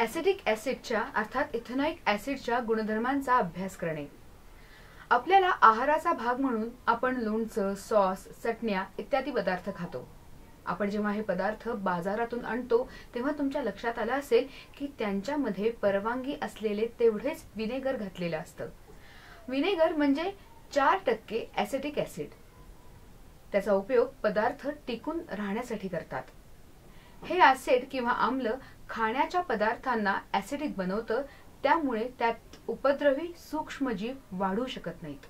Acidic ॲसिडच्या अर्थात ethanoic ॲसिडच्या गुणधर्मांचा अभ्यास करणे. आपल्याला आहाराचा भाग म्हणून आपण लोणचं सॉस चटण्या इत्यादी पदार्थ खातो. आपण जेव्हा हे पदार्थ बाजारातून आणतो तेव्हा तुमच्या लक्षात आलं असेल की त्यांच्यामध्ये परवानगी असलेले तेवढेच विनेगर घातलेलं असतं. विनेगर म्हणजे चार टक्के ऍसिटिक ऍसिड त्याचा उपयोग पदार्थ टिकून राहण्यासाठी करतात. हे ॲसिड किंवा आम्ल खाण्याच्या पदार्थांना ऍसिडिक बनवतं त्यामुळे त्यात उपद्रवी सूक्ष्मजीव वाढू शकत नाहीत.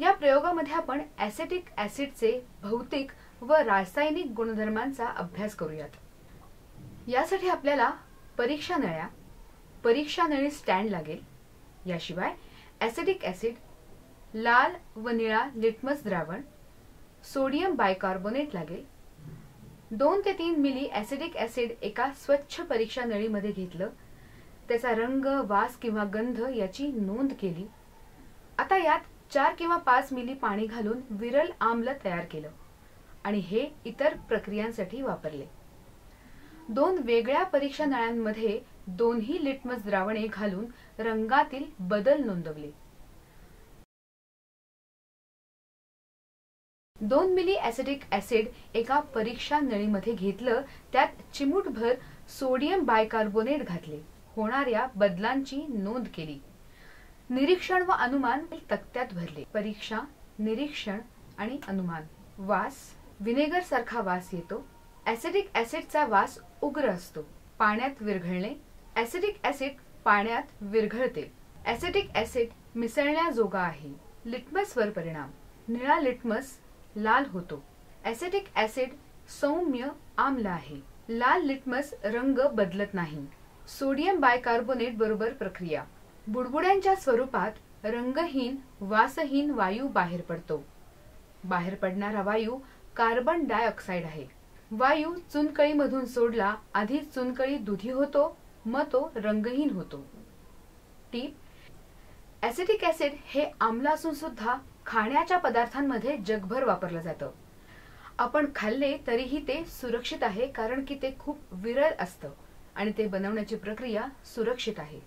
या प्रयोगामध्ये आपण ऍसिटिक ऍसिडचे भौतिक व रासायनिक गुणधर्मांचा अभ्यास करूयात. यासाठी आपल्याला परीक्षा नळ्या परीक्षा नळी स्टँड लागेल. याशिवाय ऍसिडिक ऍसिड लाल व निळा लिटमस द्रावण सोडियम बायकार्बोनेट लागेल. दोन ते तीन मिली ॲसिडिक ॲसिड एका स्वच्छ परीक्षा नळीमध्ये घेतलं. त्याचा रंग वास किंवा गंध याची नोंद केली. आता यात चार किंवा पाच मिली पाणी घालून विरल आम्ल तयार केलं आणि हे इतर प्रक्रियांसाठी वापरले. दोन वेगळ्या परीक्षा नळ्यांमध्ये दोन्ही लिटमस द्रावणे घालून रंगातील बदल नोंदवले. दोन मिली ऍसिडिक ऍसिड एका परीक्षा नळीमध्ये घेतलं त्यात चिमूटभर सोडियम बायकार्बोनेट घातले. होणाऱ्या बदलांची नोंद केली. निरीक्षण व अनुमान तक्त्यात भरले. परीक्षा निरीक्षण आणि अनुमान. वास विनेगर सारखा वास येतो. ऍसिडिक ऍसिडचा वास उग्र असतो. पाण्यात विरघळणे. ऍसिडिक ऍसिड पाण्यात विरघळते. ऍसिडिक ऍसिड मिसळण्याजोगा आहे. लिटमसवर परिणाम. निळा लिटमस लाल होतो. ॲसेटिक ऍसिड सौम्य आम्ल आहे. लाल लिटमस रंग बदलत नाही. सोडियम बायकार्बोनेट बरोबर प्रक्रिया. बुडबुड्यांच्या स्वरूपात रंगहीन वासहीन वायू बाहेर पडतो. बाहेर पडणारा वायू कार्बन डायऑक्साईड आहे. वायू चुनकळीमधून सोडला आधी चुनकळी दुधी होतो मग तो रंगहीन होतो. टीप ऍसिडिक ऍसिड हे आम्ल असून सुद्धा खाण्याच्या पदार्थांमध्ये जगभर वापरलं जातं. आपण खाल्ले तरीही ते सुरक्षित आहे कारण की ते खूप विरळ असतं आणि ते बनवण्याची प्रक्रिया सुरक्षित आहे.